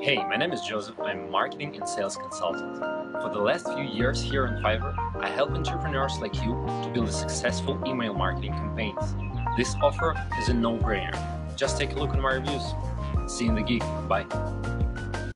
Hey, my name is Joseph. I'm a marketing and sales consultant. For the last few years here on Fiverr, I help entrepreneurs like you to build a successful email marketing campaigns. This offer is a no-brainer. Just take a look at my reviews. See you in the gig. Bye.